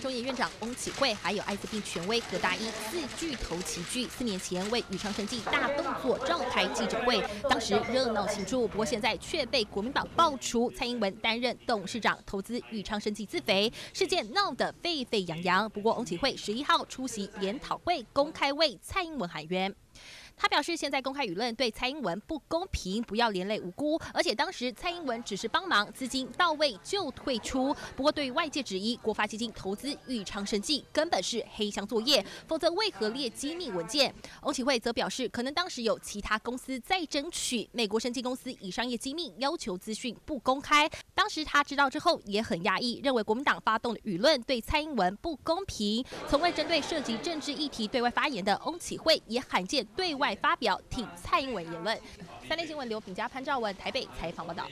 中研院长翁启惠，还有艾滋病权威何大一四巨头齐聚，四年前为宇昌生技大动作召开记者会，当时热闹庆祝。不过现在却被国民党爆出蔡英文担任董事长投资宇昌生技自肥事件，闹得沸沸扬扬。不过翁启惠十一号出席研讨会，公开为蔡英文喊冤。他表示，现在公开舆论对蔡英文不公平，不要连累无辜。而且当时蔡英文只是帮忙，资金到位就退出。不过对外界质疑国发基金投资豫昌生计根本是黑箱作业，否则为何列机密文件？翁启惠则表示，可能当时有其他公司在争取美国生计公司以商业机密要求资讯不公开。当时他知道之后也很压抑，认为国民党发动的舆论对蔡英文不公平。从未针对涉及政治议题对外发言的翁启惠，也罕见对外发表挺蔡英文言论。三立新闻刘品佳潘兆文台北采访报道。